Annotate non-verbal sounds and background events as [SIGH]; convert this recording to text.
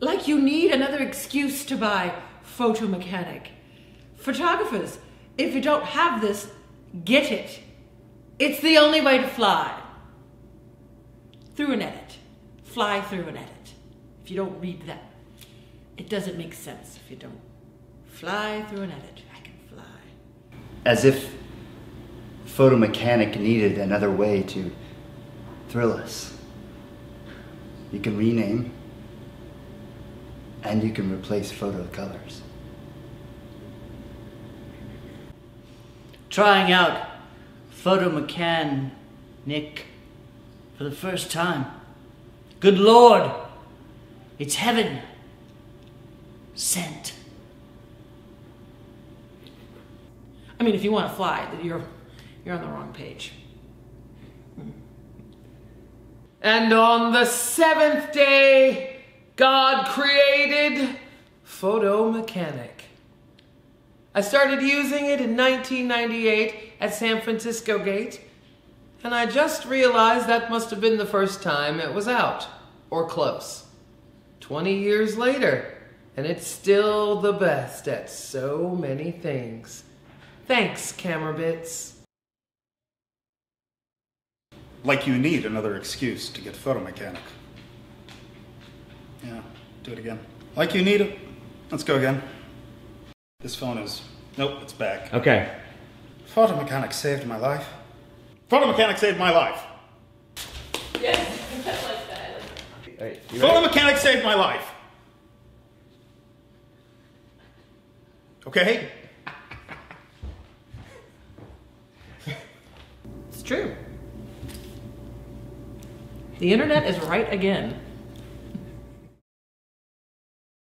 Like you need another excuse to buy Photo Mechanic. Photographers, if you don't have this, get it. It's the only way to fly. Through an edit. Fly through an edit. If you don't read that, it doesn't make sense if you don't. Fly through an edit. I can fly. As if Photo Mechanic needed another way to thrill us. You can rename and you can replace photo colors. Trying out Photo Mechanic for the first time. Good Lord, it's heaven sent. I mean, if you want to fly, you're you're on the wrong page. And on the seventh day, God created Photo Mechanic. I started using it in 1998 at San Francisco Gate, and I just realized that must have been the first time it was out, or close. 20 years later, and it's still the best at so many things. Thanks, Camera Bits. Like you need another excuse to get Photo Mechanic. Yeah, do it again. Like you need it. Let's go again. This phone is. Nope, it's back. Okay. Photo Mechanic saved my life. Photo Mechanic saved my life. Yes, [LAUGHS] I like that. Alright, you Photo ready? Mechanic saved my life. Okay? It's true. The internet is right again.